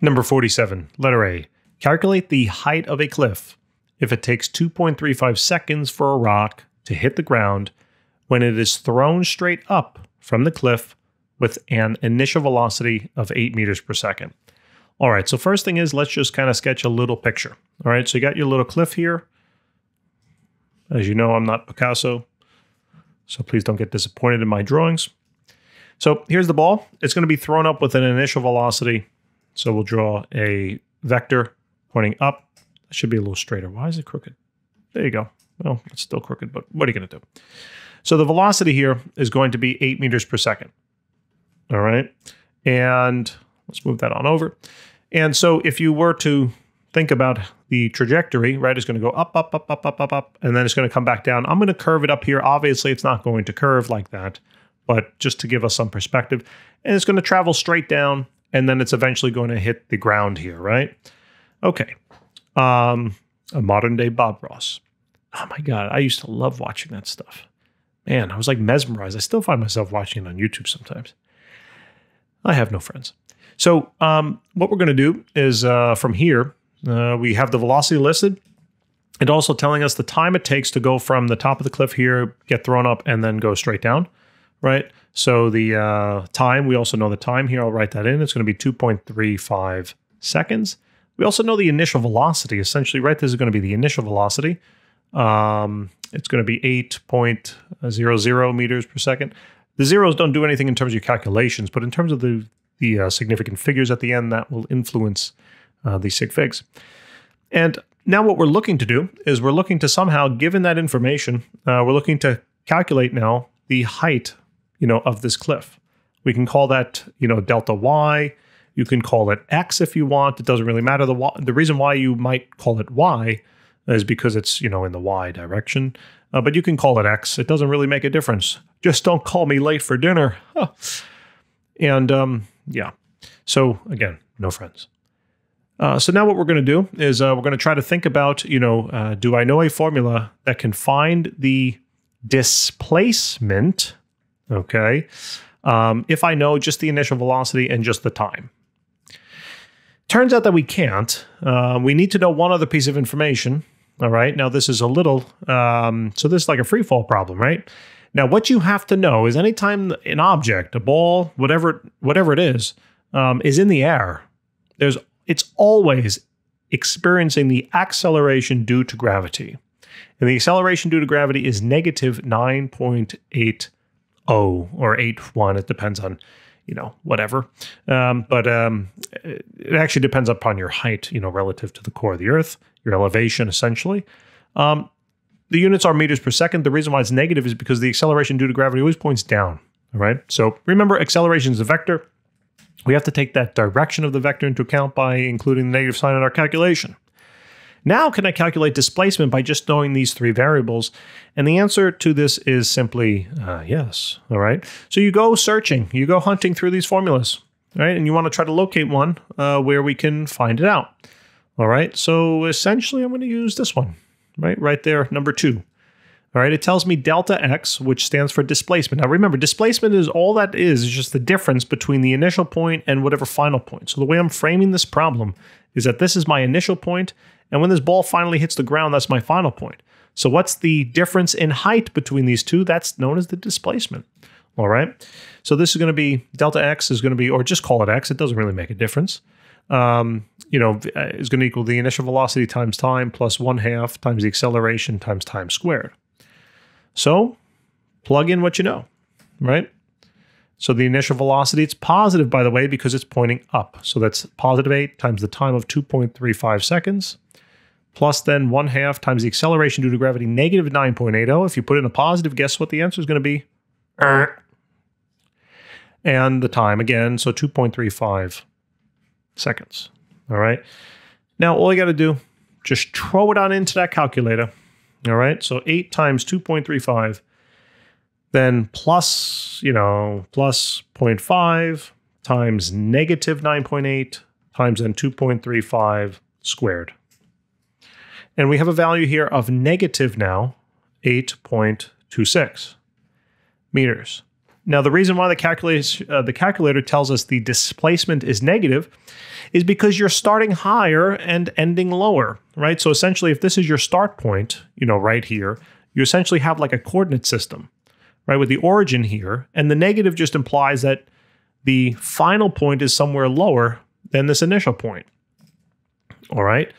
Number 47, letter A. Calculate the height of a cliff if it takes 2.35 seconds for a rock to hit the ground when it is thrown straight up from the cliff with an initial velocity of 8 meters per second. All right, so first thing is let's just kind of sketch a little picture. All right, so you got your little cliff here. As you know, I'm not Picasso, so please don't get disappointed in my drawings. So here's the ball. It's going to be thrown up with an initial velocity. So we'll draw a vector pointing up. Should be a little straighter. Why is it crooked? There you go. Well, it's still crooked, but what are you going to do? So the velocity here is going to be 8 meters per second. All right. And let's move that on over. And so if you were to think about the trajectory, right, it's going to go up, up, up, up, up, up, up, and then it's going to come back down. I'm going to curve it up here. Obviously, it's not going to curve like that, but just to give us some perspective. And it's going to travel straight down, and then it's eventually going to hit the ground here, right? Okay. Um, a modern day Bob Ross. Oh my God, I used to love watching that stuff. Man, I was like mesmerized. I still find myself watching it on YouTube sometimes. I have no friends. So, um, what we're going to do is uh, from here, uh, we have the velocity listed and also telling us the time it takes to go from the top of the cliff here, get thrown up, and then go straight down, right? So, the uh, time, we also know the time here. I'll write that in. It's going to be 2.35 seconds. We also know the initial velocity. Essentially, right, this is going to be the initial velocity. Um, it's going to be 8.00 meters per second. The zeros don't do anything in terms of your calculations, but in terms of the the uh, significant figures at the end that will influence uh, the sig figs. And now what we're looking to do is we're looking to somehow, given that information, uh, we're looking to calculate now the height, you know, of this cliff. We can call that, you know, delta y. You can call it x if you want. It doesn't really matter. The y, the reason why you might call it y is because it's you know in the y direction. Uh, but you can call it x. It doesn't really make a difference. Just don't call me late for dinner. and um, yeah. So again, no friends. Uh, so now what we're going to do is uh, we're going to try to think about, you know, uh, do I know a formula that can find the displacement? Okay. Um, if I know just the initial velocity and just the time. Turns out that we can't. Uh, we need to know one other piece of information. All right. Now this is a little, um, so this is like a free fall problem, right? Now, what you have to know is anytime an object, a ball, whatever whatever it is, um, is in the air, there's it's always experiencing the acceleration due to gravity. And the acceleration due to gravity is negative 9.80 or 8 1. It depends on, you know, whatever. Um, but um, it actually depends upon your height, you know, relative to the core of the Earth, your elevation, essentially. Um, the units are meters per second. The reason why it's negative is because the acceleration due to gravity always points down. All right. So remember, acceleration is a vector. We have to take that direction of the vector into account by including the negative sign in our calculation. Now, can I calculate displacement by just knowing these three variables? And the answer to this is simply uh, yes. All right. So you go searching, you go hunting through these formulas, right? And you want to try to locate one uh, where we can find it out. All right. So essentially, I'm going to use this one right? Right there, number two. All right, it tells me delta x, which stands for displacement. Now remember, displacement is all that is, is just the difference between the initial point and whatever final point. So the way I'm framing this problem is that this is my initial point, and when this ball finally hits the ground, that's my final point. So what's the difference in height between these two? That's known as the displacement. All right. So this is going to be delta x is going to be, or just call it x. It doesn't really make a difference um, you know, uh, is going to equal the initial velocity times time plus one half times the acceleration times time squared. So plug in what you know, right? So the initial velocity, it's positive, by the way, because it's pointing up. So that's positive 8 times the time of 2.35 seconds, plus then 1 half times the acceleration due to gravity, negative 9.80. If you put in a positive, guess what the answer is going to be? Er. And the time again, so 2.35 seconds. All right. Now, all you got to do, just throw it on into that calculator. All right. So 8 times 2.35, then plus, you know, plus 0.5 times negative 9.8 times then 2.35 squared. And we have a value here of negative now 8.26 meters. Now, the reason why the calculator, uh, the calculator tells us the displacement is negative is because you're starting higher and ending lower, right? So essentially, if this is your start point, you know, right here, you essentially have like a coordinate system, right, with the origin here. And the negative just implies that the final point is somewhere lower than this initial point. All right.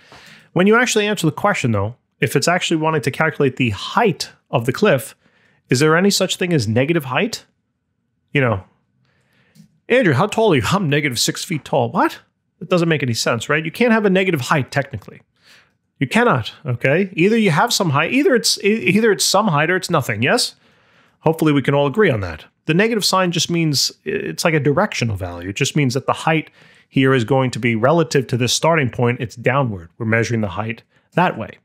When you actually answer the question, though, if it's actually wanting to calculate the height of the cliff, is there any such thing as negative height? You know, Andrew, how tall are you? I'm negative six feet tall. What? It doesn't make any sense, right? You can't have a negative height technically. You cannot. Okay. Either you have some height, either it's either it's some height or it's nothing. Yes. Hopefully, we can all agree on that. The negative sign just means it's like a directional value. It just means that the height here is going to be relative to this starting point. It's downward. We're measuring the height that way,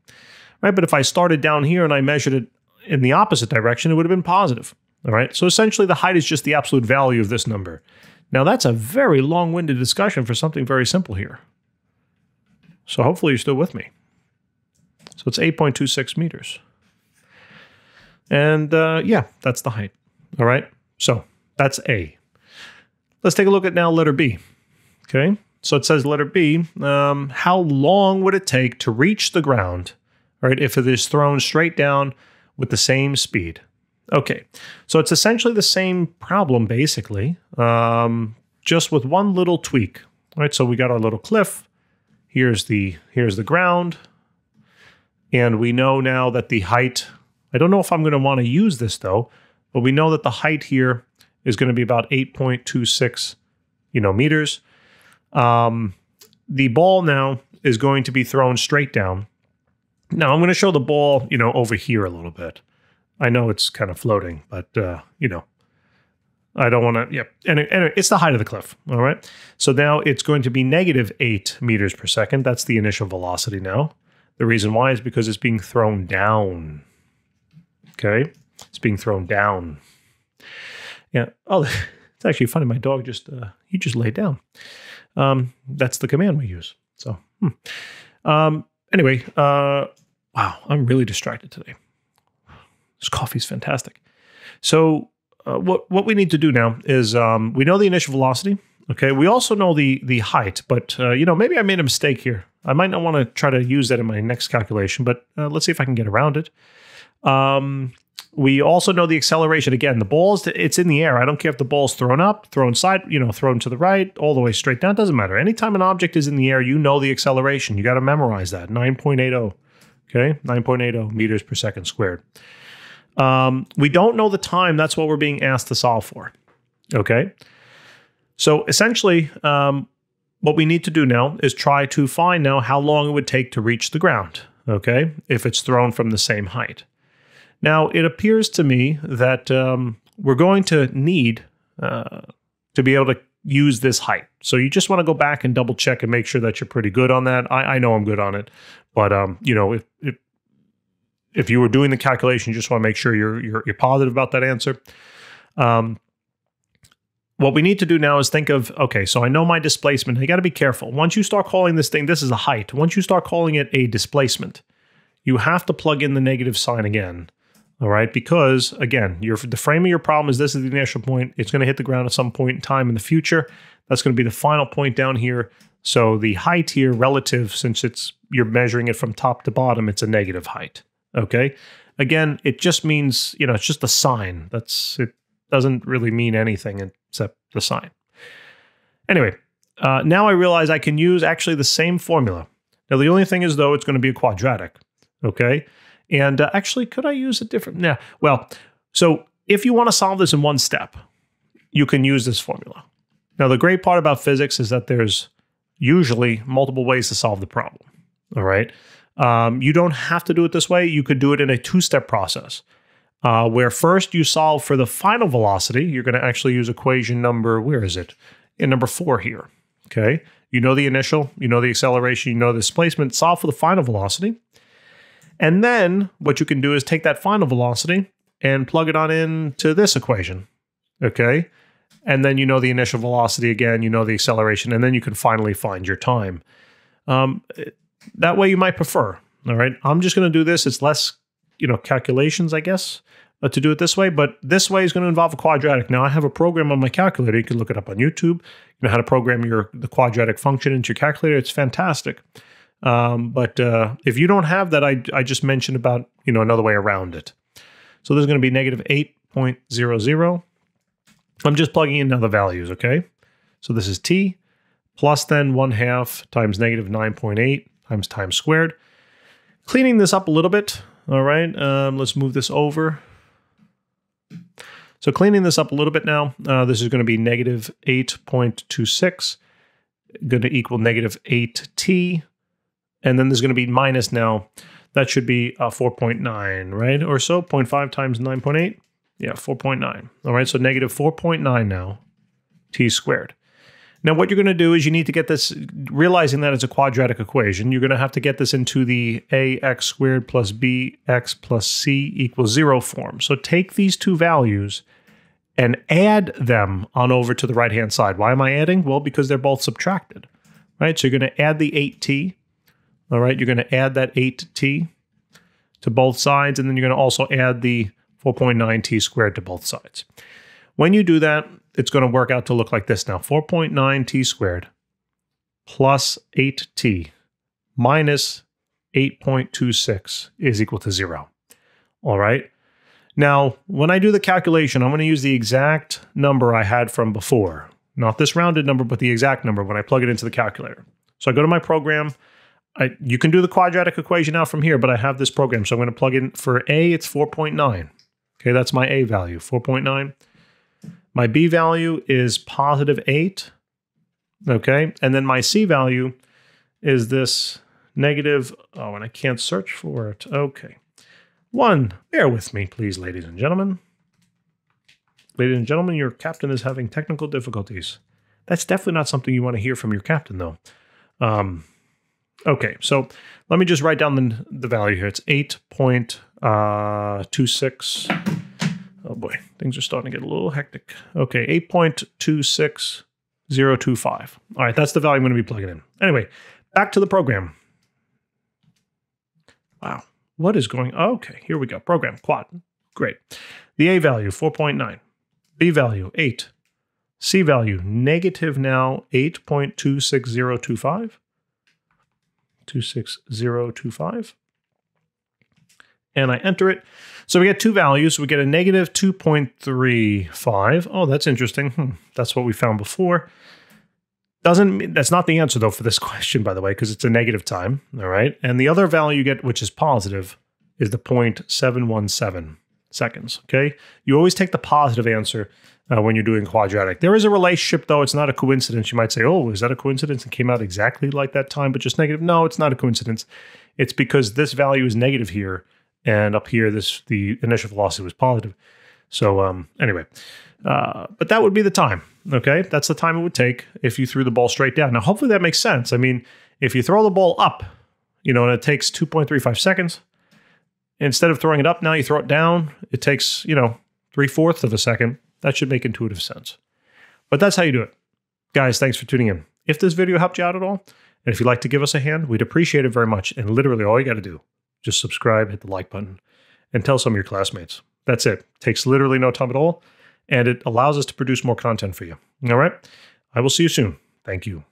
right? But if I started down here and I measured it in the opposite direction, it would have been positive. All right. So essentially, the height is just the absolute value of this number. Now, that's a very long winded discussion for something very simple here. So hopefully, you're still with me. So it's 8.26 meters. And uh, yeah, that's the height. All right. So that's A. Let's take a look at now letter B. Okay. So it says letter B, um, how long would it take to reach the ground, right, if it is thrown straight down with the same speed? Okay, so it's essentially the same problem basically, um, just with one little tweak. Right, so we got our little cliff. Here's the here's the ground, and we know now that the height. I don't know if I'm going to want to use this though, but we know that the height here is going to be about 8.26, you know, meters. Um, the ball now is going to be thrown straight down. Now I'm going to show the ball, you know, over here a little bit. I know it's kind of floating, but uh, you know, I don't want to. Yep. And anyway, it's the height of the cliff. All right. So now it's going to be negative eight meters per second. That's the initial velocity now. The reason why is because it's being thrown down. Okay. It's being thrown down. Yeah. Oh, it's actually funny. My dog just uh, he just laid down. Um, that's the command we use. So, hmm. um, anyway, uh, wow, I'm really distracted today. This coffee's fantastic. So uh, what what we need to do now is um, we know the initial velocity. Okay, we also know the the height, but uh, you know maybe I made a mistake here. I might not want to try to use that in my next calculation, but uh, let's see if I can get around it. Um, we also know the acceleration. Again, the ball's it's in the air. I don't care if the ball's thrown up, thrown side, you know, thrown to the right, all the way straight down. It doesn't matter. Anytime an object is in the air, you know the acceleration. You got to memorize that. 9.80. Okay, 9.80 meters per second squared. Um, we don't know the time. That's what we're being asked to solve for. Okay. So essentially, um, what we need to do now is try to find now how long it would take to reach the ground. Okay. If it's thrown from the same height. Now, it appears to me that um, we're going to need uh, to be able to use this height. So you just want to go back and double check and make sure that you're pretty good on that. I, I know I'm good on it, but um, you know, if, if if you were doing the calculation, you just want to make sure you're you're, you're positive about that answer. Um, what we need to do now is think of okay, so I know my displacement. You got to be careful. Once you start calling this thing, this is a height. Once you start calling it a displacement, you have to plug in the negative sign again. All right, because again, your the frame of your problem is this is the initial point. It's going to hit the ground at some point in time in the future. That's going to be the final point down here. So the height here relative, since it's you're measuring it from top to bottom, it's a negative height. Okay. Again, it just means, you know, it's just a sign. That's it doesn't really mean anything except the sign. Anyway, uh, now I realize I can use actually the same formula. Now, the only thing is, though, it's going to be a quadratic. Okay. And uh, actually, could I use a different? Yeah. Well, so if you want to solve this in one step, you can use this formula. Now, the great part about physics is that there's usually multiple ways to solve the problem. All right. Um, you don't have to do it this way. You could do it in a two step process uh, where first you solve for the final velocity. You're going to actually use equation number, where is it? In number four here. Okay. You know the initial, you know the acceleration, you know the displacement, solve for the final velocity. And then what you can do is take that final velocity and plug it on into this equation. Okay. And then you know the initial velocity again, you know the acceleration, and then you can finally find your time. Um, that way you might prefer. All right. I'm just going to do this. It's less, you know, calculations, I guess. uh, to do it this way, but this way is going to involve a quadratic. Now I have a program on my calculator. You can look it up on YouTube. You know how to program your the quadratic function into your calculator. It's fantastic. Um, but uh, if you don't have that, I, I just mentioned about you know another way around it. So there's going to be negative 8.00. I'm just plugging in now the values, okay? So this is t plus then 1 half times negative 9.8 times time squared. Cleaning this up a little bit, all right? Um, let's move this over. So cleaning this up a little bit now, uh, this is going to be negative 8.26, going to equal negative 8t, and then there's going to be minus now. That should be uh, 4.9, right? Or so, 0.5 times 9.8. Yeah, 4.9. All right, so negative 4.9 now, t squared. Now, what you're going to do is you need to get this, realizing that it's a quadratic equation, you're going to have to get this into the ax squared plus bx plus c equals zero form. So take these two values and add them on over to the right-hand side. Why am I adding? Well, because they're both subtracted, right? So you're going to add the 8t, all right? You're going to add that 8t to both sides, and then you're going to also add the 4.9t squared to both sides. When you do that, it's going to work out to look like this now 4.9t squared plus 8t minus 8.26 is equal to zero. All right. Now, when I do the calculation, I'm going to use the exact number I had from before. Not this rounded number, but the exact number when I plug it into the calculator. So I go to my program. I, you can do the quadratic equation out from here, but I have this program. So I'm going to plug in for A, it's 4.9. Okay, that's my A value, 4.9. My B value is positive 8. Okay. And then my C value is this negative. Oh, and I can't search for it. Okay. One. Bear with me, please, ladies and gentlemen. Ladies and gentlemen, your captain is having technical difficulties. That's definitely not something you want to hear from your captain, though. Um, okay, so let me just write down the, the value here. It's 8.26 uh, Oh boy, things are starting to get a little hectic. Okay, 8.26025. All right, that's the value I'm going to be plugging in. Anyway, back to the program. Wow, what is going on? Okay, here we go. Program, quad. Great. The A value, 4.9. B value, 8. C value, negative now 8.26025. 26025 and I enter it. So we get two values. We get a negative 2.35. Oh, that's interesting. Hmm. That's what we found before. Doesn't that's not the answer though for this question, by the way, because it's a negative time. All right. And the other value you get, which is positive, is the 0.717 seconds. Okay. You always take the positive answer uh, when you're doing quadratic. There is a relationship, though. It's not a coincidence. You might say, oh, is that a coincidence? It came out exactly like that time, but just negative. No, it's not a coincidence. It's because this value is negative here and up here this the initial velocity was positive. So um, anyway, uh, but that would be the time. Okay, that's the time it would take if you threw the ball straight down. Now, hopefully that makes sense. I mean, if you throw the ball up, you know, and it takes 2.35 seconds, instead of throwing it up now, you throw it down. It takes you know three fourths of a second. That should make intuitive sense. But that's how you do it, guys. Thanks for tuning in. If this video helped you out at all, and if you'd like to give us a hand, we'd appreciate it very much. And literally, all you got to do just subscribe, hit the like button, and tell some of your classmates. That's it. Takes literally no time at all, and it allows us to produce more content for you. All right. I will see you soon. Thank you.